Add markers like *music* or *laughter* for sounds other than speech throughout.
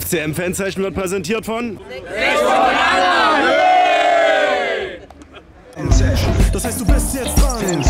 FCM Fanzeichen wird präsentiert von Das heißt, du bist jetzt dran.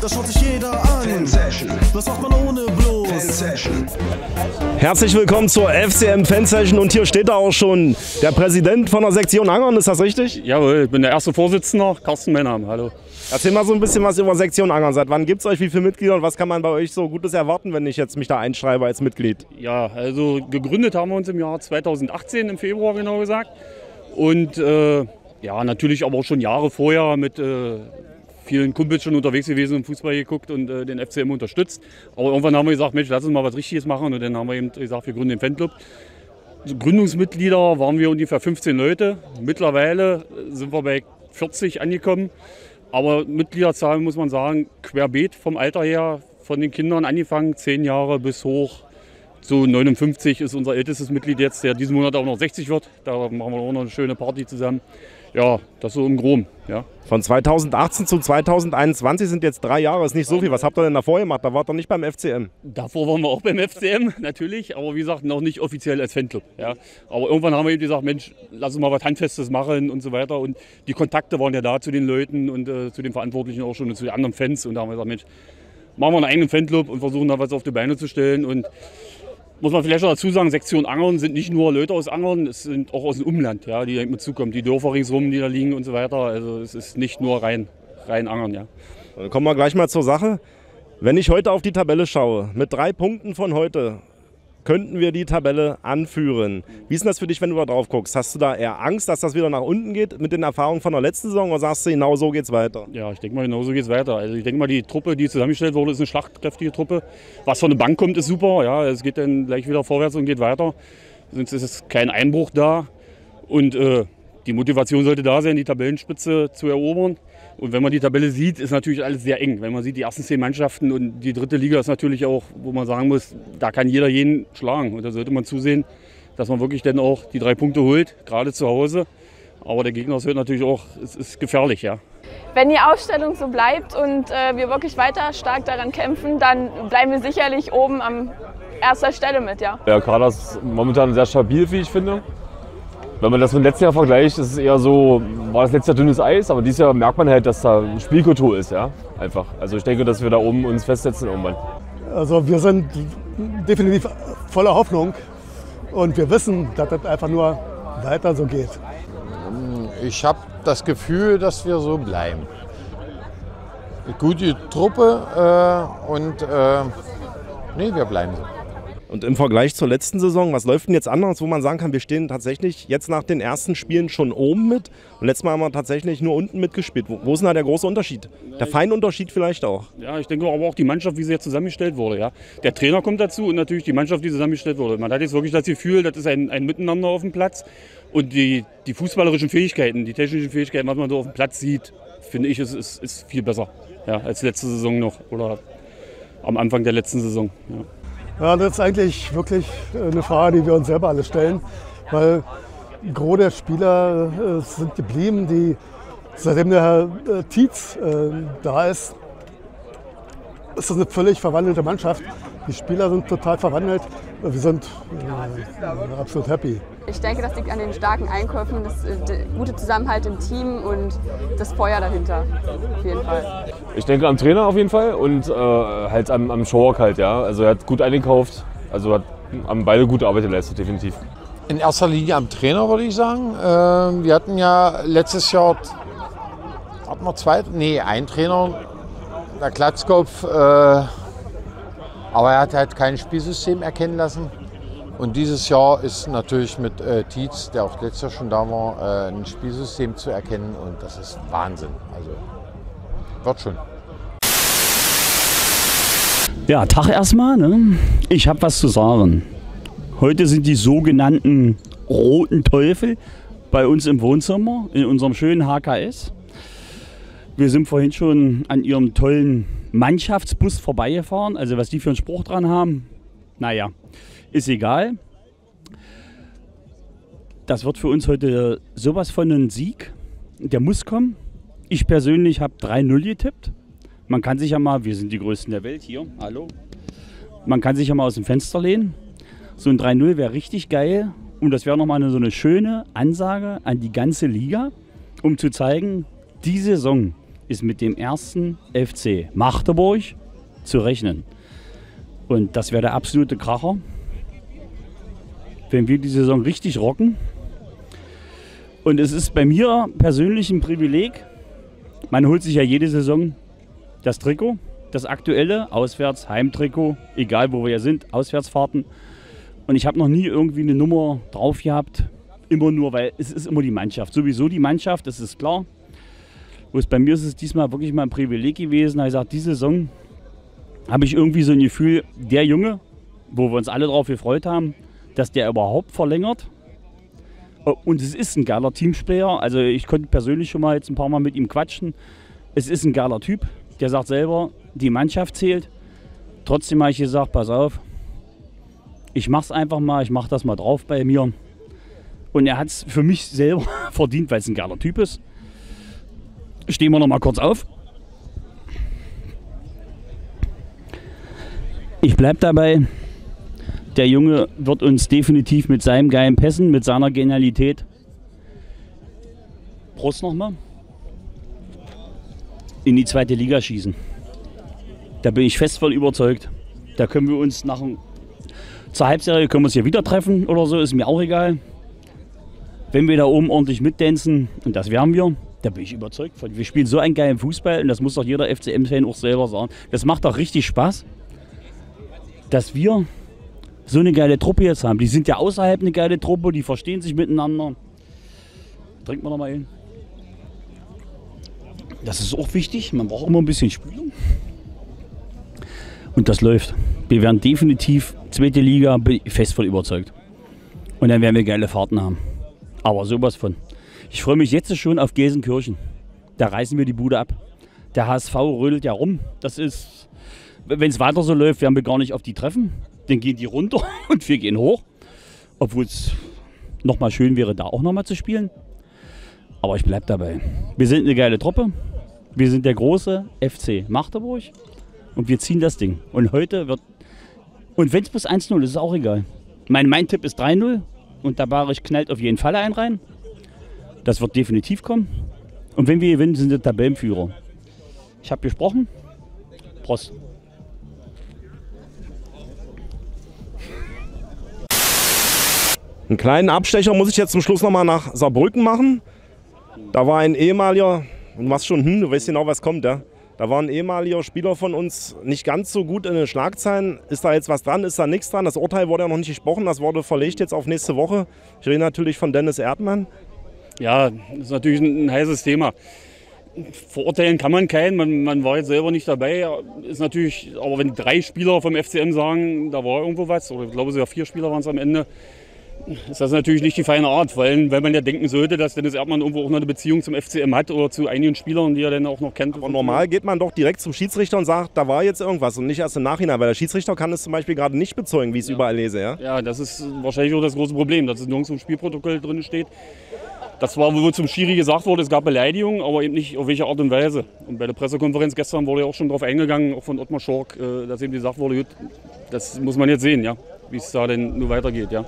Das schaut sich jeder an. Was macht man ohne bloß? Herzlich willkommen zur FCM Fansession und hier steht da auch schon der Präsident von der Sektion Angern, ist das richtig? Jawohl, ich bin der erste Vorsitzende, Carsten mein Name, hallo. Erzähl mal so ein bisschen was über Sektion Angern. Seit wann gibt es euch, wie viele Mitglieder und was kann man bei euch so Gutes erwarten, wenn ich jetzt mich da einschreibe als Mitglied? Ja, also gegründet haben wir uns im Jahr 2018, im Februar genau gesagt. Und äh, ja, natürlich aber auch schon Jahre vorher mit äh, vielen Kumpels schon unterwegs gewesen und Fußball geguckt und äh, den FCM unterstützt. Aber irgendwann haben wir gesagt, Mensch, lass uns mal was Richtiges machen und dann haben wir eben gesagt, wir gründen den Fanclub. So Gründungsmitglieder waren wir ungefähr 15 Leute. Mittlerweile sind wir bei 40 angekommen. Aber Mitgliederzahl muss man sagen, querbeet vom Alter her, von den Kindern angefangen, 10 Jahre bis hoch. So 59 ist unser ältestes Mitglied jetzt, der diesen Monat auch noch 60 wird. Da machen wir auch noch eine schöne Party zusammen. Ja, das so im Groben. Ja. Von 2018 zu 2021 sind jetzt drei Jahre, ist nicht so viel. Was habt ihr denn davor gemacht? Da wart ihr nicht beim FCM. Davor waren wir auch beim FCM, *laughs* natürlich, aber wie gesagt, noch nicht offiziell als Fanclub. Ja. Aber irgendwann haben wir eben gesagt, Mensch, lass uns mal was Handfestes machen und so weiter. Und die Kontakte waren ja da zu den Leuten und äh, zu den Verantwortlichen auch schon und zu den anderen Fans. Und da haben wir gesagt, Mensch, machen wir einen eigenen Fanclub und versuchen da was auf die Beine zu stellen. Und muss man vielleicht noch dazu sagen, Sektion Angern sind nicht nur Leute aus Angern, es sind auch aus dem Umland, ja, die mit zukommen. Die Dörfer ringsrum, die da liegen und so weiter. Also es ist nicht nur rein, rein Angern, ja. Dann kommen wir gleich mal zur Sache. Wenn ich heute auf die Tabelle schaue, mit drei Punkten von heute könnten wir die Tabelle anführen. Wie ist denn das für dich, wenn du da drauf guckst? Hast du da eher Angst, dass das wieder nach unten geht mit den Erfahrungen von der letzten Saison oder sagst du, genau so geht's weiter? Ja, ich denke mal, genau so geht es weiter. Also ich denke mal, die Truppe, die zusammengestellt wurde, ist eine schlagkräftige Truppe. Was von der Bank kommt, ist super. Ja, es geht dann gleich wieder vorwärts und geht weiter. Sonst ist es kein Einbruch da. Und äh, die Motivation sollte da sein, die Tabellenspitze zu erobern. Und wenn man die Tabelle sieht, ist natürlich alles sehr eng. Wenn man sieht, die ersten zehn Mannschaften und die dritte Liga ist natürlich auch, wo man sagen muss, da kann jeder jeden schlagen. Und da sollte man zusehen, dass man wirklich dann auch die drei Punkte holt, gerade zu Hause. Aber der Gegner ist natürlich auch, es ist gefährlich, ja. Wenn die Aufstellung so bleibt und äh, wir wirklich weiter stark daran kämpfen, dann bleiben wir sicherlich oben an erster Stelle mit, ja. Der Kader ist momentan sehr stabil, wie ich finde. Wenn man das mit dem letzten Jahr vergleicht, ist es eher so, war das letzte Jahr dünnes Eis, aber dieses Jahr merkt man halt, dass da Spielkultur ist, ja, einfach. Also ich denke, dass wir da oben uns festsetzen irgendwann. Also wir sind definitiv voller Hoffnung und wir wissen, dass das einfach nur weiter so geht. Ich habe das Gefühl, dass wir so bleiben. Gute Truppe äh, und äh, nee, wir bleiben so. Und im Vergleich zur letzten Saison, was läuft denn jetzt anders, wo man sagen kann, wir stehen tatsächlich jetzt nach den ersten Spielen schon oben mit und letztes Mal haben wir tatsächlich nur unten mitgespielt. Wo, wo ist denn da der große Unterschied? Der feine Unterschied vielleicht auch. Ja, ich denke aber auch die Mannschaft, wie sie jetzt zusammengestellt wurde. Ja. Der Trainer kommt dazu und natürlich die Mannschaft, die zusammengestellt wurde. Man hat jetzt wirklich das Gefühl, das ist ein, ein Miteinander auf dem Platz. Und die, die fußballerischen Fähigkeiten, die technischen Fähigkeiten, was man so auf dem Platz sieht, finde ich, ist, ist, ist viel besser ja, als letzte Saison noch oder am Anfang der letzten Saison. Ja. Ja, das ist eigentlich wirklich eine Frage, die wir uns selber alle stellen, weil Gros der Spieler äh, sind geblieben, die seitdem der Herr äh, Tietz äh, da ist, ist das eine völlig verwandelte Mannschaft. Die Spieler sind total verwandelt. Wir sind äh, absolut happy. Ich denke, das liegt an den starken Einkäufen, das äh, der gute Zusammenhalt im Team und das Feuer dahinter. Auf jeden Fall. Ich denke am Trainer auf jeden Fall und äh, halt am, am Showwork halt, ja. Also er hat gut eingekauft, also hat haben beide gute Arbeit geleistet, definitiv. In erster Linie am Trainer, würde ich sagen. Ähm, wir hatten ja letztes Jahr, hatten wir zwei, nee, ein Trainer, der Klatzkopf, äh, aber er hat halt kein Spielsystem erkennen lassen. Und dieses Jahr ist natürlich mit äh, Tietz, der auch letztes Jahr schon da war, äh, ein Spielsystem zu erkennen und das ist Wahnsinn. Also wird schon. Ja, Tag erstmal. Ne? Ich habe was zu sagen. Heute sind die sogenannten roten Teufel bei uns im Wohnzimmer, in unserem schönen HKS. Wir sind vorhin schon an ihrem tollen Mannschaftsbus vorbeigefahren. Also was die für einen Spruch dran haben, naja, ist egal. Das wird für uns heute sowas von ein Sieg. Der muss kommen. Ich persönlich habe 3-0 getippt. Man kann sich ja mal, wir sind die Größten der Welt hier, hallo. Man kann sich ja mal aus dem Fenster lehnen So ein 3-0 wäre richtig geil. Und das wäre nochmal so eine schöne Ansage an die ganze Liga, um zu zeigen, die Saison ist mit dem ersten FC Magdeburg zu rechnen. Und das wäre der absolute Kracher. Wenn wir die Saison richtig rocken. Und es ist bei mir persönlich ein Privileg. Man holt sich ja jede Saison das Trikot, das aktuelle, Auswärts, Heimtrikot, egal wo wir ja sind, Auswärtsfahrten. Und ich habe noch nie irgendwie eine Nummer drauf gehabt. Immer nur, weil es ist immer die Mannschaft. Sowieso die Mannschaft, das ist klar. Bloß bei mir ist es diesmal wirklich mal ein Privileg gewesen. Da ich gesagt, diese Saison habe ich irgendwie so ein Gefühl, der Junge, wo wir uns alle darauf gefreut haben, dass der überhaupt verlängert. Und es ist ein geiler Teamsplayer. Also ich konnte persönlich schon mal jetzt ein paar Mal mit ihm quatschen. Es ist ein geiler Typ. Der sagt selber, die Mannschaft zählt. Trotzdem habe ich gesagt, pass auf, ich mache es einfach mal, ich mache das mal drauf bei mir. Und er hat es für mich selber *laughs* verdient, weil es ein geiler Typ ist. Stehen wir noch mal kurz auf. Ich bleibe dabei. Der Junge wird uns definitiv mit seinem geilen Pässen, mit seiner Genialität. Prost nochmal. In die zweite Liga schießen. Da bin ich fest von überzeugt. Da können wir uns nach zur Halbserie können wir uns hier wieder treffen oder so, ist mir auch egal. Wenn wir da oben ordentlich mitdancen, und das werden wir, da bin ich überzeugt von. Wir spielen so einen geilen Fußball und das muss doch jeder FCM-Fan auch selber sagen. Das macht doch richtig Spaß, dass wir so eine geile Truppe jetzt haben. Die sind ja außerhalb eine geile Truppe, die verstehen sich miteinander. Trinken wir noch mal hin. Das ist auch wichtig, man braucht immer ein bisschen Spielung. Und das läuft. Wir werden definitiv zweite Liga, fest von überzeugt. Und dann werden wir geile Fahrten haben. Aber sowas von. Ich freue mich jetzt schon auf Gelsenkirchen. Da reißen wir die Bude ab. Der HSV rödelt ja rum. Das ist, wenn es weiter so läuft, werden wir gar nicht auf die treffen. Dann gehen die runter *laughs* und wir gehen hoch. Obwohl es nochmal schön wäre, da auch nochmal zu spielen. Aber ich bleibe dabei. Wir sind eine geile Truppe. Wir sind der große FC Magdeburg. Und wir ziehen das Ding. Und heute wird. Und wenn es bis 1-0 ist, ist auch egal. Mein, mein Tipp ist 3-0. Und der Barisch knallt auf jeden Fall einen rein. Das wird definitiv kommen. Und wenn wir gewinnen, sind wir Tabellenführer. Ich habe gesprochen. Prost. Einen kleinen Abstecher muss ich jetzt zum Schluss nochmal nach Saarbrücken machen. Da war ein ehemaliger, und was schon, hm, du weißt genau, was kommt, ja. Da war ein ehemaliger Spieler von uns nicht ganz so gut in den Schlagzeilen. Ist da jetzt was dran? Ist da nichts dran? Das Urteil wurde ja noch nicht gesprochen. Das wurde verlegt jetzt auf nächste Woche. Ich rede natürlich von Dennis Erdmann. Ja, das ist natürlich ein, heißes Thema. Verurteilen kann man keinen, man, man war jetzt selber nicht dabei. Ist natürlich, aber wenn drei Spieler vom FCM sagen, da war irgendwo was, oder ich glaube sogar vier Spieler waren es am Ende, ist das natürlich nicht die feine Art, weil, weil man ja denken sollte, dass Dennis Erdmann irgendwo auch noch eine Beziehung zum FCM hat oder zu einigen Spielern, die er dann auch noch kennt. Aber normal geht man doch direkt zum Schiedsrichter und sagt, da war jetzt irgendwas und nicht erst im Nachhinein, weil der Schiedsrichter kann es zum Beispiel gerade nicht bezeugen, wie ich es überall lese. Ja? Ja, das ist wahrscheinlich auch das große Problem, dass es nirgends im Spielprotokoll drin steht. Das war, wo zum Schiri gesagt wurde, es gab Beleidigungen, aber eben nicht auf welche Art und Weise. Und bei der Pressekonferenz gestern wurde ja auch schon darauf eingegangen, auch von Ottmar Schork, äh, dass eben gesagt wurde, gut, das muss man jetzt sehen, ja, wie es da denn nur weitergeht. Ja.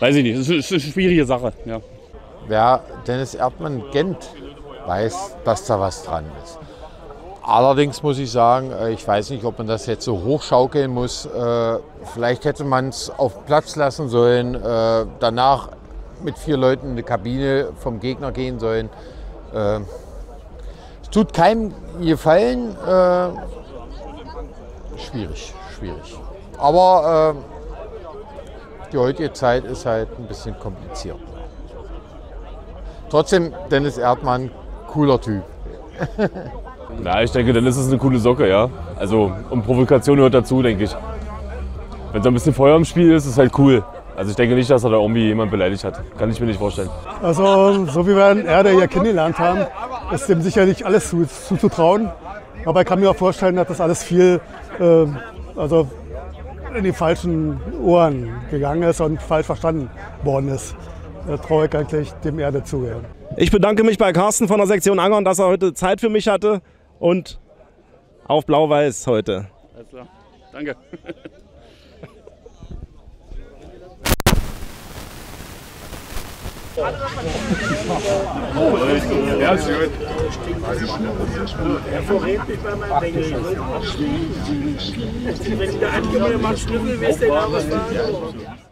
Weiß ich nicht, es ist eine schwierige Sache. Ja. Wer Dennis Erdmann kennt, weiß, dass da was dran ist. Allerdings muss ich sagen, äh, ich weiß nicht, ob man das jetzt so hochschaukeln muss. Äh, Vielleicht hätte man es auf Platz lassen sollen, danach mit vier Leuten in die Kabine vom Gegner gehen sollen. Äh, Es tut keinem gefallen. äh, Schwierig, schwierig. Aber äh, die heutige Zeit ist halt ein bisschen kompliziert. Trotzdem, Dennis Erdmann, cooler Typ. *laughs* Na, ich denke, dann ist eine coole Socke, ja. Also, und Provokation gehört dazu, denke ich. Wenn so ein bisschen Feuer im Spiel ist, ist halt cool. Also ich denke nicht, dass er da irgendwie jemand beleidigt hat. Kann ich mir nicht vorstellen. Also, so wie wir ihn Erde hier kennengelernt haben, ist dem sicherlich alles zu- zuzutrauen. Aber ich kann mir auch vorstellen, dass das alles viel äh, also in die falschen Ohren gegangen ist und falsch verstanden worden ist. Da traue ich eigentlich dem Erde zu. Ja. Ich bedanke mich bei Carsten von der Sektion Angern, dass er heute Zeit für mich hatte und auf Blau-Weiß heute. Alles klar. Danke. *laughs* Ja, ist gut. Er verrät mich bei meinem Denken. Wenn ich da angehe, macht Schnüffel, wisst ihr, was war?